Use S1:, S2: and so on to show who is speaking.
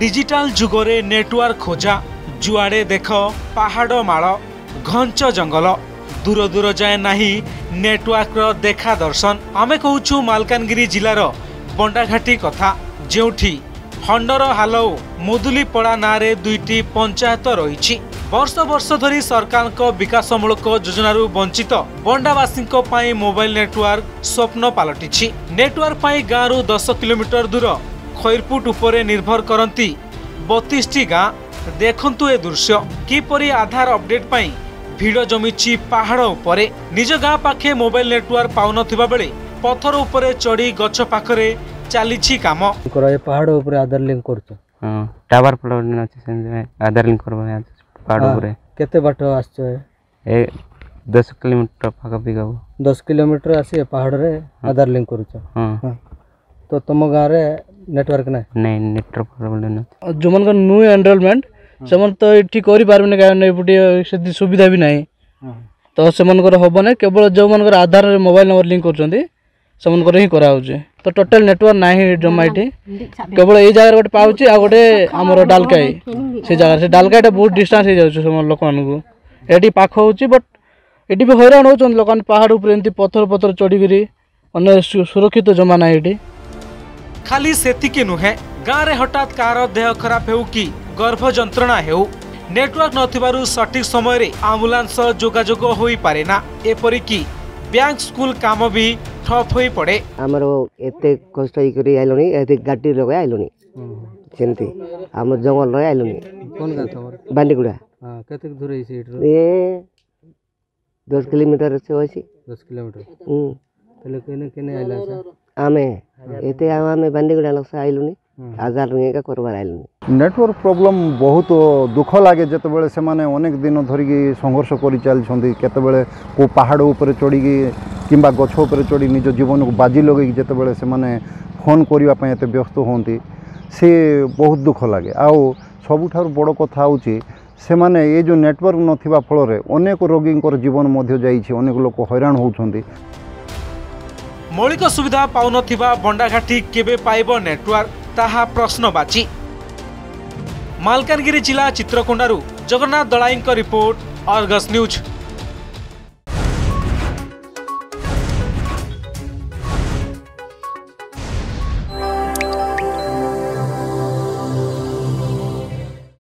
S1: digital ଯୁଗରେ network ଖୋଜା ଯୁଆଡ଼େ ଦେଖ ପାହାଡ଼ ମାଳ ଘଞ୍ଚ ଜଙ୍ଗଲ ଦୂର ଦୂର ଯାଏ ନାହିଁ ନେଟୱାର୍କର ଦେଖା ଦର୍ଶନ ଆମେ କହୁଛୁ ମାଲକାନଗିରି ଜିଲ୍ଲାର ବଣ୍ଡାଘାଟି କଥା ଯେଉଁଠି ହଣ୍ଡର ହାଲଉ ମୁଦୁଲିପଡ଼ା ନାଁରେ ଦୁଇଟି ପଞ୍ଚାୟତ ରହିଛି ବର୍ଷ ବର୍ଷ ଧରି ସରକାରଙ୍କ ବିକାଶମୂଳକ ଯୋଜନାରୁ ବଞ୍ଚିତ ବଣ୍ଡାବାସୀଙ୍କ ପାଇଁ ମୋବାଇଲ ନେଟୱାର୍କ ସ୍ୱପ୍ନ ପାଲଟିଛି ନେଟୱାର୍କ ପାଇଁ ଗାଁରୁ ଦଶ କିଲୋମିଟର ଦୂର খৈরপুট উপরে নির্ভর করতে বতিশটি গাঁ দেখন্তু এ দৃশ্য কিপরি আধার অপডেট পাই ভিড় জমিছি পাহাড় উপরে নিজ গাঁ পাখে মোবাইল নেটওয়ার্ক পাওনথিবা
S2: বেলে পথর উপরে চড়ি গছ পাখরে চালিছি
S3: কাম পাহাড় উপরে আধার লিঙ্ক করছো হ্যাঁ টাওয়ার প্রবলেম
S2: আছে
S3: আধার
S2: লিঙ্ক করবো পাহাড় উপরে
S3: কেতে বাট আসছো এ দশ
S2: কিলোমিটার পাখাপাখি হব দশ কিলোমিটার আসি পাহাড়ে আধার
S3: লিঙ্ক
S2: করছো তো তোম গাঁরে নেটওয়ার্ক না
S3: ନାଇଁ ନେଟୱାର୍କ ପ୍ରୋବ୍ଲେମ୍ ନାହିଁ
S4: ଯେଉଁମାନଙ୍କର ନୂଆ ଏନରୋଲମେଣ୍ଟ ସେମାନେ ତ ଏଠି କରିପାରିବେନି କାରଣ ଏପଟେ ସେଠି ସୁବିଧା ବି ନାହିଁ ତ ସେମାନଙ୍କର ହେବ ନାହିଁ କେବଳ ଯେଉଁମାନଙ୍କର ଆଧାରରେ ମୋବାଇଲ ନମ୍ବର ଲିଙ୍କ କରୁଛନ୍ତି ସେମାନଙ୍କର ହିଁ କରାହେଉଛି ତ ଟୋଟାଲ ନେଟୱାର୍କ ନାହିଁ ଜମା ଏଠି କେବଳ ଏଇ ଜାଗାରେ ଗୋଟେ ପାଉଛି ଆଉ ଗୋଟେ ଆମର ଡାଲକାଇ ସେ ଜାଗାରେ ସେ ଡାଲକାଇଟା ବହୁତ ଡିଷ୍ଟାନ୍ସ ହେଇଯାଉଛି ସମ ଲୋକମାନଙ୍କୁ ଏଠି ପାଖ ହେଉଛି ବଟ୍ ଏଠି ବି ହଇରାଣ ହେଉଛନ୍ତି ଲୋକମାନେ ପାହାଡ଼ ଉପରେ ଏମିତି ପଥର ପଥର ଚଢ଼ିକିରି ମାନେ ସୁରକ୍ଷିତ ଜମା ନାହିଁ ଏଠି
S1: ଖାଲି ସେତିକି ନୁହେଁ ଗାଁରେ ହଠାତ୍ କାହାର ଦେହ ଖରାପ ହେଉ କି ଗର୍ଭ ଯନ୍ତ୍ରଣା ହେଉ ନେଟୱାର୍କ ନଥିବାରୁ ସଠିକ୍ ସମୟରେ ଆମ୍ବୁଲାନ୍ସ ସହ ଯୋଗାଯୋଗ ହୋଇପାରେ ନା ଏପରିକି ବ୍ୟାଙ୍କ ସ୍କୁଲ କାମ ବି ଠପ୍ ହୋଇପଡ଼େ
S5: ଆମର ଏତେ କଷ୍ଟ ହେଇକରି ଆଇଲୁଣି ଏତେ ଗାଡ଼ି ଲଗାଇ ଆଇଲୁଣି ସେମିତି ଆମ ଜଙ୍ଗଲରେ ଆଇଲୁଣି ବାଣ୍ଡିଗୁଡ଼ା
S2: କେତେ ଦୂର ହେଇଛି
S5: ଏ ଦଶ କିଲୋମିଟର ଅଛି
S2: ଦଶ କିଲୋମିଟର ହେଲେ କେନେ କେନେ ଆଇଲା
S5: ଆମେ ଏତେ ఆమె బండి కూడా ఒకసారి ఆయిలుని ଆଘାତ ଭଙ୍ଗିକା କରିବାର ଆଇଲୁନି
S6: ନେଟୱାର୍କ ପ୍ରୋବ୍ଲେମ୍ ବହୁତ ଦୁଃଖ ଲାଗେ ଯେତେବେଳେ ସେମାନେ ଅନେକ ଦିନ ଧରିକି ସଂଘର୍ଷ କରି ଚାଲିଛନ୍ତି କେତେବେଳେ କେଉଁ ପାହାଡ଼ ଉପରେ ଚଢ଼ିକି କିମ୍ବା ଗଛ ଉପରେ ଚଢ଼ି ନିଜ ଜୀବନକୁ ବାଜି ଲଗେଇକି ଯେତେବେଳେ ସେମାନେ ଫୋନ୍ କରିବା ପାଇଁ ଏତେ ବ୍ୟସ୍ତ ହୁଅନ୍ତି ସେ ବହୁତ ଦୁଃଖ ଲାଗେ ଆଉ ସବୁଠାରୁ ବଡ଼ କଥା ହେଉଛି ସେମାନେ ଏ ଯେଉଁ ନେଟୱାର୍କ ନଥିବା ଫଳରେ ଅନେକ ରୋଗୀଙ୍କର ଜୀବନ ମଧ୍ୟ ଯାଇଛି ଅନେକ ଲୋକ ହଇରାଣ ହେଉଛନ୍ତି
S1: मौलिक सुविधा पाउन पान केबे केब नेटवर्क प्रश्नवाची मालकानगिरि जिल्ला चित्तोण्डहरू Jagannath Dalai report Argus news